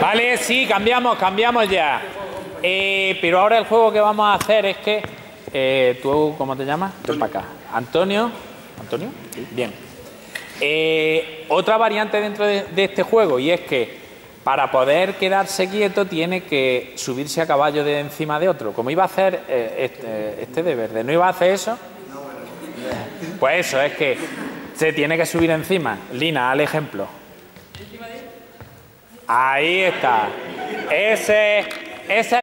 Vale, sí, cambiamos, cambiamos ya. Eh, pero ahora el juego que vamos a hacer es que eh, tú, ¿cómo te llamas? Ven para acá. Antonio. ¿Antonio? Bien. Eh, otra variante dentro de, este juego y es que para poder quedarse quieto tiene que subirse a caballo de encima de otro. Como iba a hacer eh, este, este de verde, ¿no iba a hacer eso? Pues eso, es que se tiene que subir encima. Lina, al ejemplo. Ahí está. Ese, ese